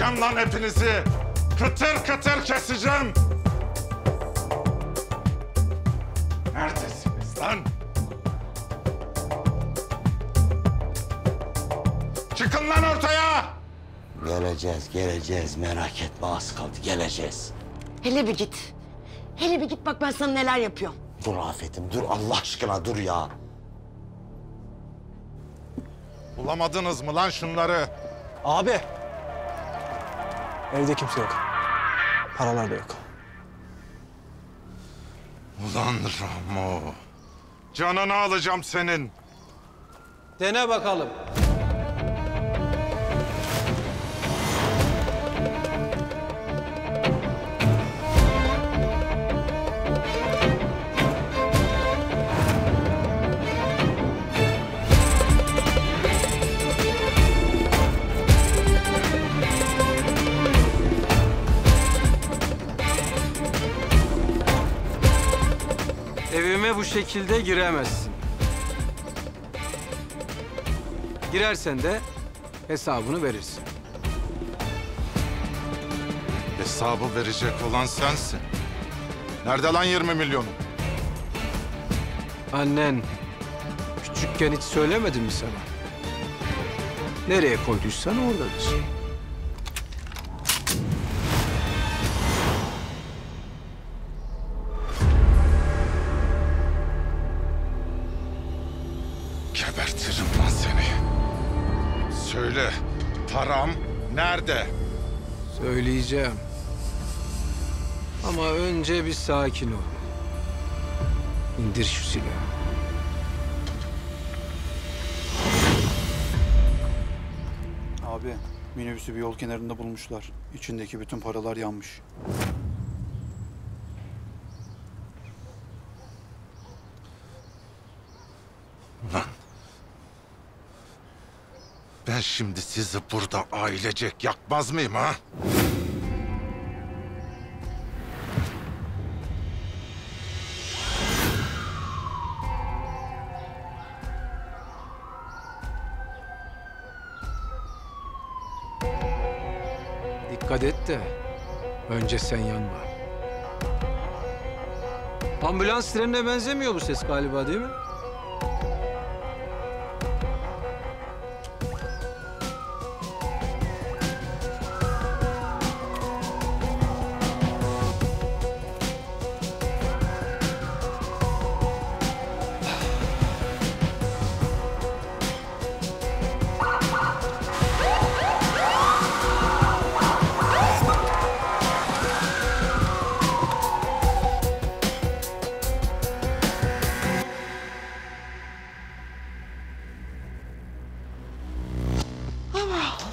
Keseceğim lan hepinizi. Kıtır kıtır keseceğim. Neredesiniz lan? Çıkın lan ortaya! Geleceğiz, geleceğiz. Merak etme az kaldı. Geleceğiz. Hele bir git. Hele bir git bak ben sana neler yapıyorum. Dur Afet'im, dur Allah aşkına dur ya. Bulamadınız mı lan şunları? Abi. Evde kimse yok. Paralar da yok. Ulan Ramo. Canını alacağım senin. Dene bakalım. Evime bu şekilde giremezsin. Girersen de hesabını verirsin. Hesabı verecek olan sensin. Nerede lan 20 milyonum? Annen küçükken hiç söylemedi mi sana? Nereye koyduysan oradadır. Söyle, param nerede? Söyleyeceğim. Ama önce bir sakin ol. İndir şu silahı. Abi minibüsü bir yol kenarında bulmuşlar. İçindeki bütün paralar yanmış. Ben şimdi sizi burada ailecek yakmaz mıyım ha? Dikkat et de önce sen yanma. Ambulans trenine benzemiyor bu ses galiba değil mi?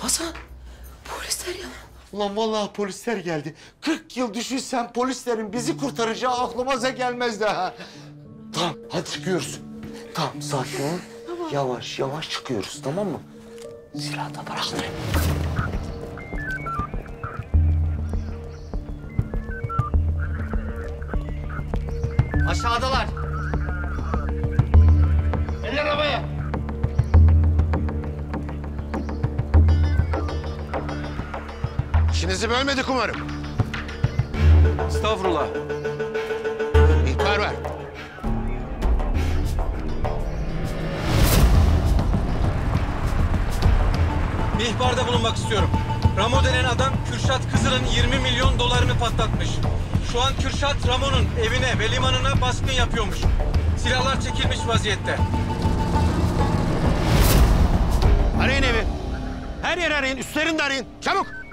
Hasan, polisler ya. Ulan vallahi polisler geldi. 40 yıl düşünsem polislerin bizi kurtaracağı aklıma gelmezdi ha. Tamam, hadi çıkıyoruz. Tamam, sakin ol. Yavaş yavaş çıkıyoruz, tamam mı? Silahı da bıraktırayım. Aşağıdalar. İşinizi bölmedik umarım. Estağfurullah. İhbar ver. Bir ihbarda bulunmak istiyorum. Ramo denen adam Kürşat Kızıl'ın 20 milyon dolarını patlatmış. Şu an Kürşat Ramo'nun evine ve limanına baskın yapıyormuş. Silahlar çekilmiş vaziyette. Arayın evi. Her yer arayın, üstlerini de arayın. Çabuk.